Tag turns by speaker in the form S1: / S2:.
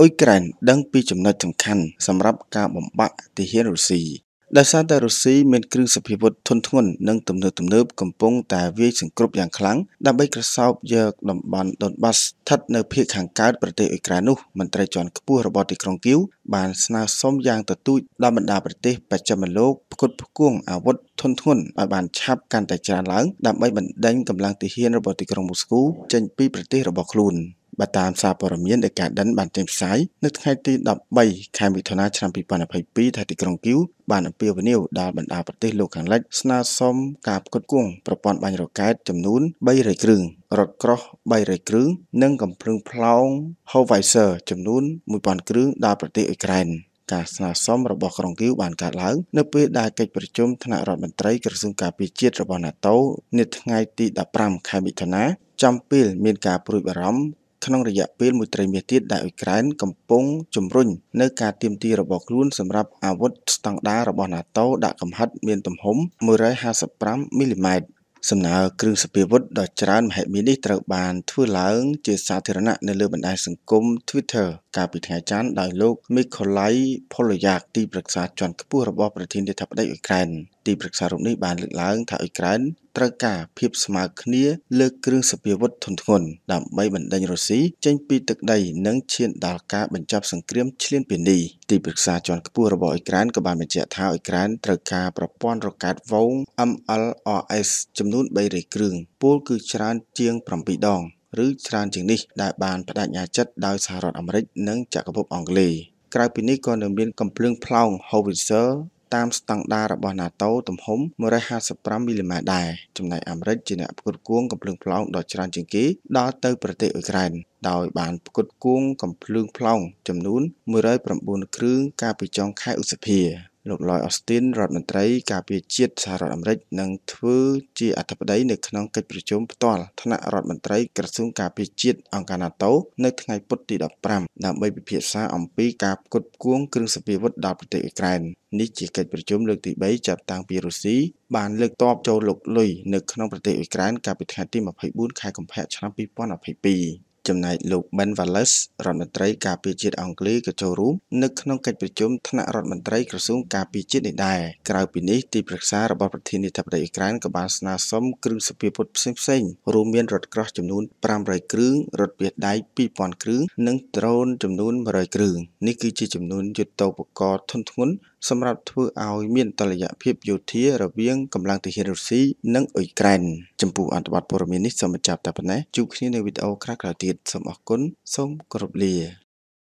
S1: អ៊ុយក្រែនដឹងពីចំណុចសំខាន់សម្រាប់ការបំបាក់ទាហានរុស្ស៊ីដោយសារតែរុស្ស៊ីមានគ្រឿងសព្វាវុធធុនធ្ងន់និងទំនើបទំនើបកំពុងតែវាយសង្គ្រប់យ៉ាងខ្លាំងដើម្បីក្រសោបយកតំបន់ដូនបាសស្ថិតនៅភាគខាងកើតប្រទេសអ៊ុយក្រែននោះមន្ត្រីជាន់ខ្ពស់របស់ទីក្រុងគៀវបានស្នើសុំយ៉ាងទទូចដល់បណ្ដាប្រទេសបច្ចិមលោកផ្គត់ផ្គង់អាវុធធុនធ្ងន់ឲ្យបានឆាប់កាន់តែច្រើនឡើងដើម្បីបណ្ដេញកម្លាំងទាហានរបស់ទីក្រុងមូស្គូចេញពីប្រទេសរបស់ខ្លួន។ បើតាមសារព័ត៌មានដែលការដិនបានចេញផ្សាយនៅថ្ងៃទី13ខែមិថុនាឆ្នាំ2022ថាទីក្រុងគីវបានអំពាវនាវដល់បណ្ដាប្រទេសលោកខាងលិចស្នើសុំការផ្គត់ផ្គង់ប្រព័ន្ធបាញ់រ៉ុកែតចំនួន300គ្រឿងរថក្រោះ300គ្រឿងនិងកំភ្លើងផ្លោង Howitzer ចំនួន1000គ្រឿងដល់ប្រទេសអ៊ុយក្រែនការស្នើសុំរបស់ក្រុងគីវបានកើតឡើងនៅពេលដែលកិច្ចប្រជុំថ្នាក់រដ្ឋមន្ត្រីក្រសួងការពារជាតិរបស់ NATO នាថ្ងៃទី15ខែមិថុនាចំពេលមានការព្រួយបារម្ភ ក្នុងរយៈពេលមួយត្រីមាសទៀតដែលអ៊ុយក្រែនកំពុងជំរុញនៅការទៀមទីរបស់ខ្លួនសម្រាប់អាវុធស្តង់ដាររបស់ NATO ដាក់កំហិតមានទំហំ155មីលីម៉ែត្រសំណើគ្រឿងសព្វាវុធដ៏ច្រើនមហិមានេះត្រូវបានធ្វើឡើងជាសាធារណៈនៅលើបណ្ដាញសង្គម Twitter កាលពីថ្ងៃច័ន្ទដោយលោក Mykolai Polyak ទីប្រឹក្សាជាន់ខ្ពស់របស់ប្រធានាធិបតីអ៊ុយក្រែនទីប្រឹក្សារូបនេះបានលើកឡើងថាអ៊ុយក្រែន ត្រូវការភាពស្មើគ្នាលើគ្រឿងសព្វាវុធធុនធ្ងន់ដើម្បីបណ្ដេញរុស្ស៊ីចេញពីទឹកដីនិងឈានដល់ការបញ្ចប់សង្គ្រាមឈ្លានពាននេះទីប្រឹក្សាជាន់ខ្ពស់របស់អ៊ុយក្រែនក៏បានបញ្ជាក់ថាអ៊ុយក្រែនត្រូវការប្រព័ន្ធរ៉ុកែតវ៉ូង MLRS ចំនួន300គ្រឿងពលគឺច្រើនជាង7ដងឬច្រើនជាងនេះដែលបានបដិញ្ញាចិត្តដោយសហរដ្ឋអាមេរិកនិងចក្រភពអង់គ្លេសក្រៅពីនេះក៏នៅមានកំភ្លើងផ្លោង Howitzer តាមស្តង់ដាររបស់ NATO ទំហំ155មីលីម៉ែត្រដែរចំណែកអាមេរិកជាអ្នកផ្គត់ផ្គង់កំភ្លើងផ្លោងដ៏ច្រើនជាងគេដល់ទៅប្រទេសអ៊ុយក្រែនដោយបានផ្គត់ផ្គង់កំភ្លើងផ្លោងចំនួន109គ្រឿងកាលពីចុងខែឧសភា លោក Lloyd Austin រដ្ឋមន្ត្រីការពារជាតិសហរដ្ឋអាមេរិកនឹងធ្វើជាអធិបតីនៅក្នុងកិច្ចប្រជុំផ្ទាល់ថ្នាក់រដ្ឋមន្ត្រីក្រសួងការពារជាតិអង្គការ NATO នៅថ្ងៃពុធទី15ដើម្បីពិភាក្សាអំពីការផ្គត់ផ្គង់គ្រឿងសព្វាវុធដល់ប្រទេសអ៊ុយក្រែននេះជាកិច្ចប្រជុំលើកទី3ចាប់តាំងពីរុស្ស៊ីបានលើកទ័ពចូលលុកលុយនៅក្នុងប្រទេសអ៊ុយក្រែនកាលពីថ្ងៃទី24ខែកុម្ភៈឆ្នាំ2022 ចំណែកលោក Ben Wallace រដ្ឋមន្ត្រីការពារជាតិអង់គ្លេសក៏ចូលរួមនៅក្នុងកិច្ចប្រជុំថ្នាក់រដ្ឋមន្ត្រីក្រសួងការពារជាតិនេះដែរក្រៅពីនេះទីប្រឹក្សារបស់ប្រធានាធិបតីអ៊ុយក្រែនក៏បានស្នើសុំគ្រឿងសព្វាវុធផ្សេងៗរួមមានរថក្រោះចំនួន500គ្រឿងរថពាសដែក2000គ្រឿងនិងដ្រូនចំនួន100គ្រឿងនេះគឺជាចំនួនយុទ្ធោពករណ៍ធុនធ្ងន់សម្រាប់ធ្វើឲ្យមានតុល្យភាពយោធារវាងកម្លាំងទាហានរុស្ស៊ីនិងអ៊ុយក្រែនចំពោះអត្ថបទព័ត៌មាននេះសូមបញ្ចប់តែប៉ុណ្ណេះជួបគ្នានៅវីដេអូក្រោយៗទៀតសូមអរគុណ សូមគោរពលា